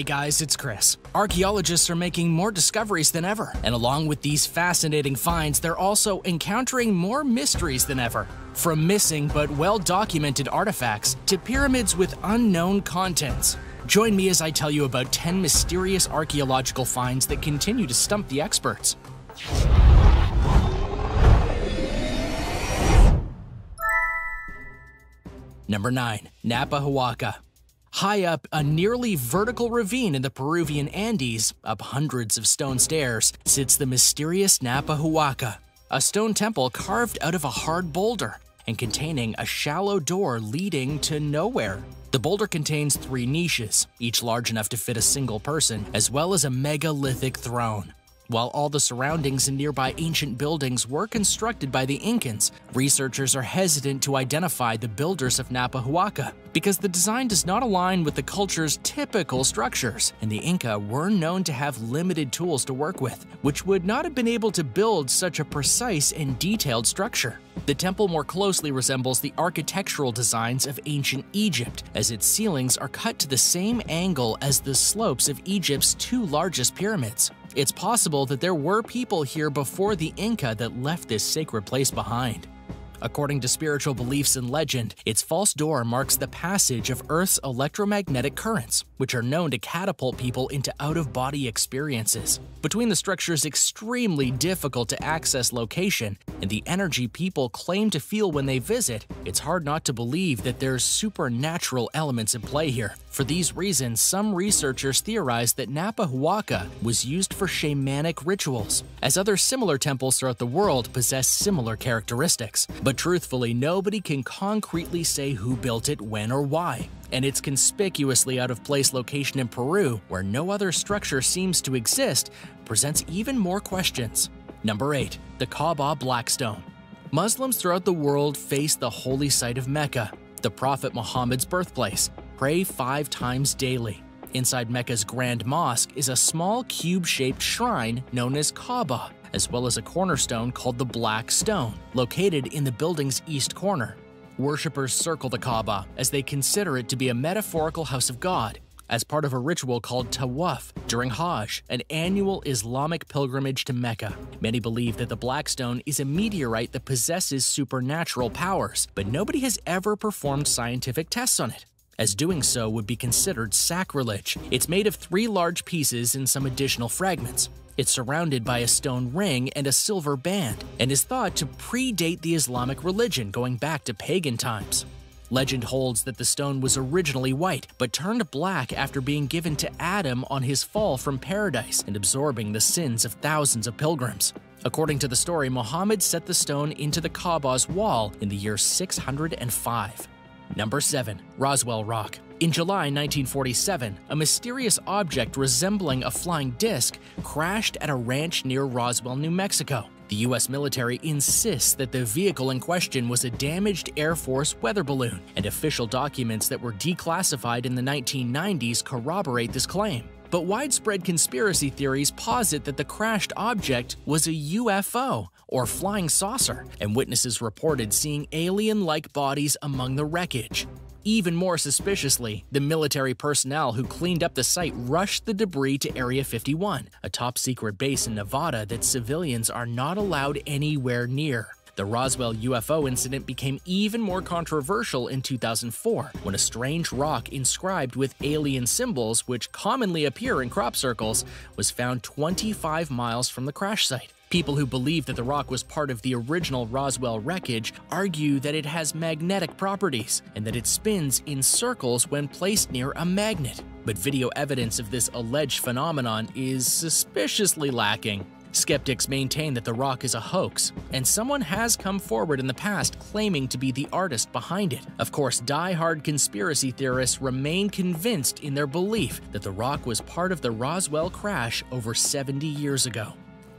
Hey guys, it's Chris. Archaeologists are making more discoveries than ever, and along with these fascinating finds, they're also encountering more mysteries than ever. From missing but well documented artifacts to pyramids with unknown contents. Join me as I tell you about 10 mysterious archaeological finds that continue to stump the experts. Number 9. Naupa Huaca. High up a nearly vertical ravine in the Peruvian Andes, up hundreds of stone stairs, sits the mysterious Naupa Huaca, a stone temple carved out of a hard boulder and containing a shallow door leading to nowhere. The boulder contains three niches, each large enough to fit a single person, as well as a megalithic throne. While all the surroundings and nearby ancient buildings were constructed by the Incans, researchers are hesitant to identify the builders of Naupa Huaca because the design does not align with the culture's typical structures, and the Inca were known to have limited tools to work with, which would not have been able to build such a precise and detailed structure. The temple more closely resembles the architectural designs of ancient Egypt, as its ceilings are cut to the same angle as the slopes of Egypt's two largest pyramids. It's possible that there were people here before the Inca that left this sacred place behind. According to spiritual beliefs and legend, its false door marks the passage of Earth's electromagnetic currents, which are known to catapult people into out of body experiences. Between the structure's extremely difficult to access location and the energy people claim to feel when they visit, it's hard not to believe that there's supernatural elements in play here. For these reasons, some researchers theorize that Naupa Huaca was used for shamanic rituals, as other similar temples throughout the world possess similar characteristics. But truthfully, nobody can concretely say who built it, when, or why and its conspicuously out of place location in Peru, where no other structure seems to exist, presents even more questions. Number 8. The Kaaba Blackstone. Muslims throughout the world face the holy site of Mecca, the Prophet Muhammad's birthplace, pray five times daily. Inside Mecca's Grand Mosque is a small cube shaped shrine known as Kaaba, as well as a cornerstone called the Black Stone, located in the building's east corner. Worshippers circle the Kaaba as they consider it to be a metaphorical house of God as part of a ritual called Tawaf during Hajj, an annual Islamic pilgrimage to Mecca. Many believe that the Black Stone is a meteorite that possesses supernatural powers, but nobody has ever performed scientific tests on it as doing so would be considered sacrilege. It's made of three large pieces and some additional fragments. It's surrounded by a stone ring and a silver band, and is thought to predate the Islamic religion going back to pagan times. Legend holds that the stone was originally white, but turned black after being given to Adam on his fall from paradise and absorbing the sins of thousands of pilgrims. According to the story, Muhammad set the stone into the Kaaba's wall in the year 605. Number 7. Roswell Rock in July 1947, a mysterious object resembling a flying disc crashed at a ranch near Roswell, New Mexico. The U.S. military insists that the vehicle in question was a damaged Air Force weather balloon, and official documents that were declassified in the 1990s corroborate this claim. But widespread conspiracy theories posit that the crashed object was a UFO, or flying saucer, and witnesses reported seeing alien like bodies among the wreckage. Even more suspiciously, the military personnel who cleaned up the site rushed the debris to Area 51, a top secret base in Nevada that civilians are not allowed anywhere near. The Roswell UFO incident became even more controversial in 2004 when a strange rock inscribed with alien symbols, which commonly appear in crop circles, was found 25 miles from the crash site. People who believe that the rock was part of the original Roswell wreckage argue that it has magnetic properties and that it spins in circles when placed near a magnet. But video evidence of this alleged phenomenon is suspiciously lacking. Skeptics maintain that the rock is a hoax, and someone has come forward in the past claiming to be the artist behind it. Of course, die-hard conspiracy theorists remain convinced in their belief that the rock was part of the Roswell crash over 70 years ago.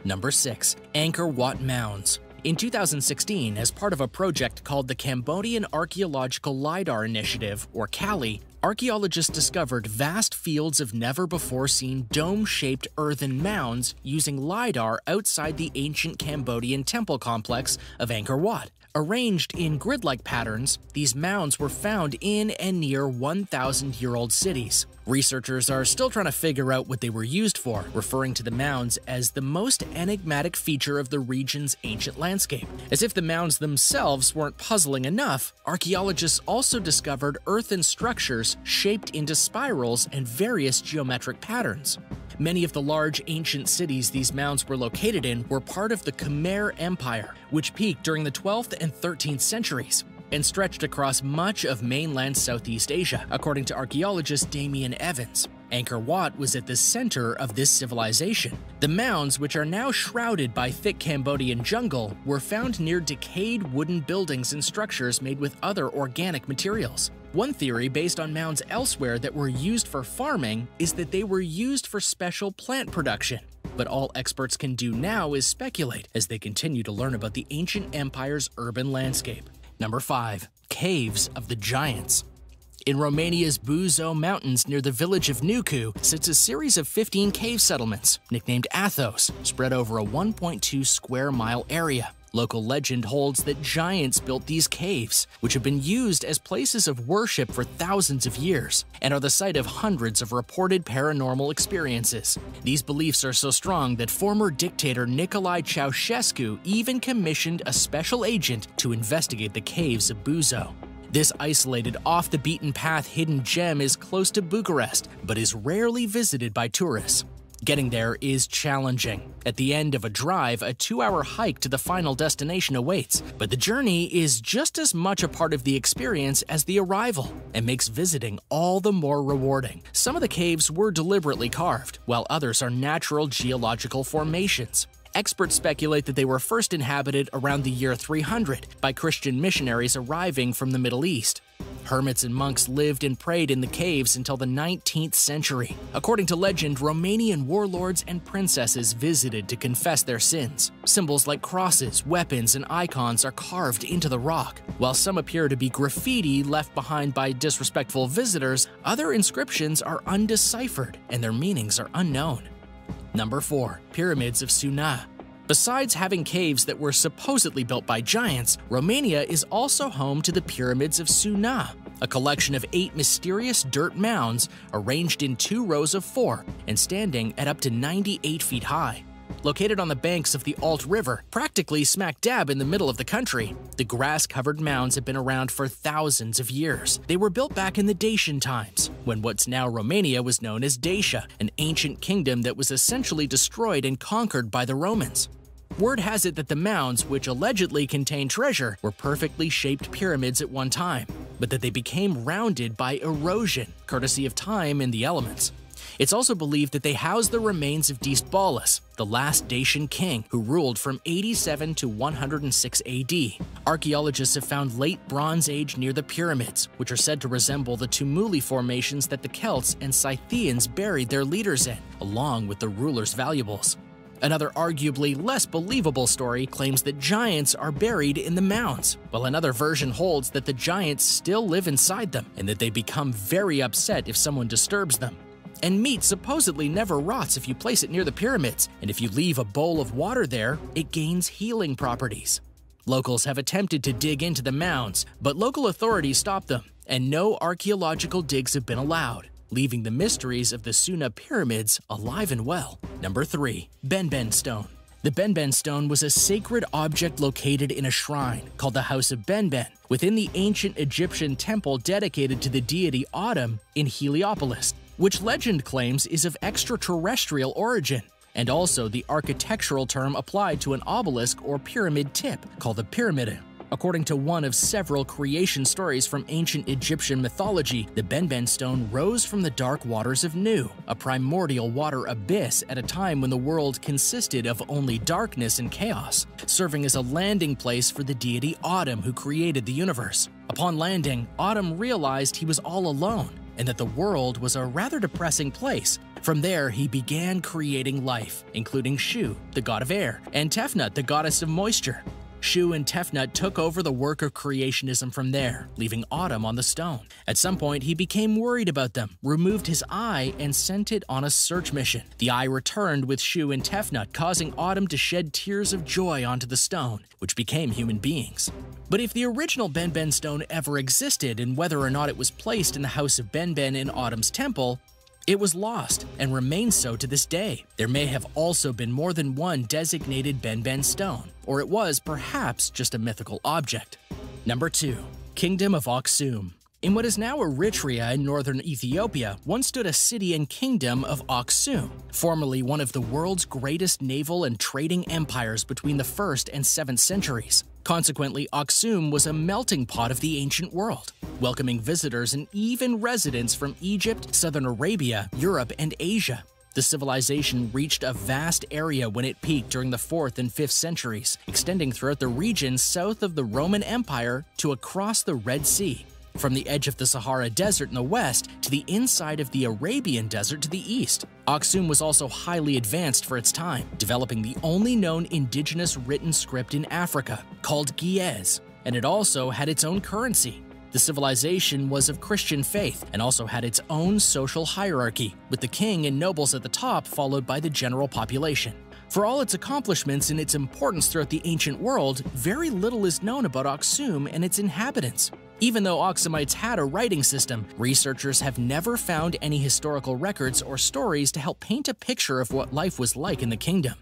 Number 6. Angkor Wat Mounds in 2016, as part of a project called the Cambodian Archaeological LIDAR Initiative, or CALI, archaeologists discovered vast fields of never before seen dome shaped earthen mounds using LIDAR outside the ancient Cambodian temple complex of Angkor Wat. Arranged in grid like patterns, these mounds were found in and near 1,000 year old cities. Researchers are still trying to figure out what they were used for, referring to the mounds as the most enigmatic feature of the region's ancient landscape. As if the mounds themselves weren't puzzling enough, archaeologists also discovered earthen structures shaped into spirals and various geometric patterns. Many of the large ancient cities these mounds were located in were part of the Khmer Empire, which peaked during the 12th and 13th centuries and stretched across much of mainland Southeast Asia, according to archaeologist Damian Evans. Angkor Wat was at the center of this civilization. The mounds, which are now shrouded by thick Cambodian jungle, were found near decayed wooden buildings and structures made with other organic materials. One theory based on mounds elsewhere that were used for farming is that they were used for special plant production. But all experts can do now is speculate as they continue to learn about the ancient empire's urban landscape. Number 5. Caves of the Giants in Romania's Buzău Mountains near the village of Nucu sits a series of 15 cave settlements, nicknamed Athos, spread over a 1.2 square mile area. Local legend holds that giants built these caves, which have been used as places of worship for thousands of years and are the site of hundreds of reported paranormal experiences. These beliefs are so strong that former dictator Nicolae Ceausescu even commissioned a special agent to investigate the caves of Buzău. This isolated, off the beaten path hidden gem is close to Bucharest, but is rarely visited by tourists. Getting there is challenging. At the end of a drive, a two hour hike to the final destination awaits, but the journey is just as much a part of the experience as the arrival and makes visiting all the more rewarding. Some of the caves were deliberately carved, while others are natural geological formations. Experts speculate that they were first inhabited around the year 300 by Christian missionaries arriving from the Middle East. Hermits and monks lived and prayed in the caves until the 19th century. According to legend, Romanian warlords and princesses visited to confess their sins. Symbols like crosses, weapons, and icons are carved into the rock. While some appear to be graffiti left behind by disrespectful visitors, other inscriptions are undeciphered and their meanings are unknown. Number 4. Pyramids of Suna. Besides having caves that were supposedly built by giants, Romania is also home to the Pyramids of Suna, a collection of eight mysterious dirt mounds arranged in two rows of four and standing at up to 98 feet high. Located on the banks of the Olt River, practically smack dab in the middle of the country, the grass covered mounds have been around for thousands of years. They were built back in the Dacian times, when what's now Romania was known as Dacia, an ancient kingdom that was essentially destroyed and conquered by the Romans. Word has it that the mounds, which allegedly contain treasure, were perfectly shaped pyramids at one time, but that they became rounded by erosion, courtesy of time and the elements. It's also believed that they house the remains of Decebalus, the last Dacian king who ruled from 87 to 106 AD. Archaeologists have found late Bronze Age near the pyramids, which are said to resemble the tumuli formations that the Celts and Scythians buried their leaders in, along with the rulers' valuables. Another arguably less believable story claims that giants are buried in the mounds, while another version holds that the giants still live inside them and that they become very upset if someone disturbs them. And meat supposedly never rots if you place it near the pyramids, and if you leave a bowl of water there, it gains healing properties. Locals have attempted to dig into the mounds, but local authorities stopped them, and no archaeological digs have been allowed leaving the mysteries of the Suna pyramids alive and well. Number 3. Benben Stone the Benben stone was a sacred object located in a shrine called the House of Benben within the ancient Egyptian temple dedicated to the deity Atum in Heliopolis, which legend claims is of extraterrestrial origin, and also the architectural term applied to an obelisk or pyramid tip called the pyramid. According to one of several creation stories from ancient Egyptian mythology, the Benben stone rose from the dark waters of Nu, a primordial water abyss at a time when the world consisted of only darkness and chaos, serving as a landing place for the deity Atum who created the universe. Upon landing, Atum realized he was all alone and that the world was a rather depressing place. From there, he began creating life, including Shu, the god of air, and Tefnut, the goddess of moisture. Shu and Tefnut took over the work of creationism from there, leaving Atum on the stone. At some point, he became worried about them, removed his eye, and sent it on a search mission. The eye returned with Shu and Tefnut, causing Atum to shed tears of joy onto the stone, which became human beings. But if the original Benben stone ever existed and whether or not it was placed in the house of Benben in Atum's temple, it was lost and remains so to this day. There may have also been more than one designated Benben stone, or it was perhaps just a mythical object. Number 2. Kingdom of Aksum in what is now Eritrea in northern Ethiopia, once stood a city and kingdom of Aksum, formerly one of the world's greatest naval and trading empires between the 1st and 7th centuries. Consequently, Aksum was a melting pot of the ancient world, welcoming visitors and even residents from Egypt, southern Arabia, Europe, and Asia. The civilization reached a vast area when it peaked during the 4th and 5th centuries, extending throughout the region south of the Roman Empire to across the Red Sea, from the edge of the Sahara Desert in the west to the inside of the Arabian Desert to the east. Aksum was also highly advanced for its time, developing the only known indigenous written script in Africa, called Ge'ez, and it also had its own currency. The civilization was of Christian faith and also had its own social hierarchy, with the king and nobles at the top followed by the general population. For all its accomplishments and its importance throughout the ancient world, very little is known about Aksum and its inhabitants. Even though Aksumites had a writing system, researchers have never found any historical records or stories to help paint a picture of what life was like in the kingdom.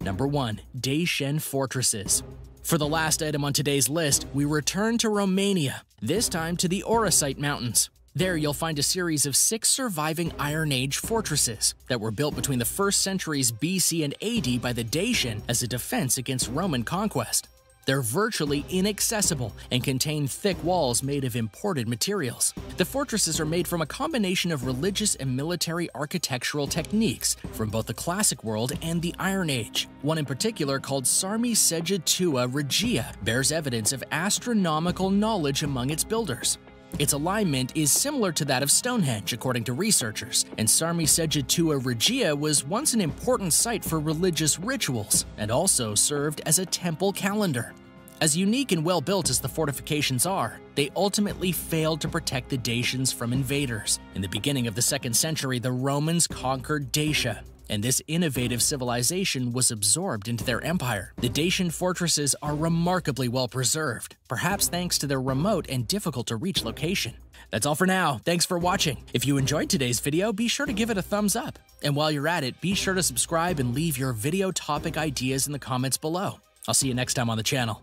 Number 1. Dacian Fortresses For the last item on today's list, we return to Romania, this time to the Orăștie Mountains. There, you'll find a series of six surviving Iron Age fortresses that were built between the 1st centuries BC and AD by the Dacian as a defense against Roman conquest. They're virtually inaccessible and contain thick walls made of imported materials. The fortresses are made from a combination of religious and military architectural techniques from both the classic world and the Iron Age. One in particular, called Sarmizegetusa Regia, bears evidence of astronomical knowledge among its builders. Its alignment is similar to that of Stonehenge, according to researchers, and Sarmizegetusa Regia was once an important site for religious rituals and also served as a temple calendar. As unique and well built as the fortifications are, they ultimately failed to protect the Dacians from invaders. In the beginning of the 2nd century, the Romans conquered Dacia, and this innovative civilization was absorbed into their empire. The Dacian fortresses are remarkably well preserved, perhaps thanks to their remote and difficult to reach location. That's all for now. Thanks for watching. If you enjoyed today's video, be sure to give it a thumbs up. And while you're at it, be sure to subscribe and leave your video topic ideas in the comments below. I'll see you next time on the channel.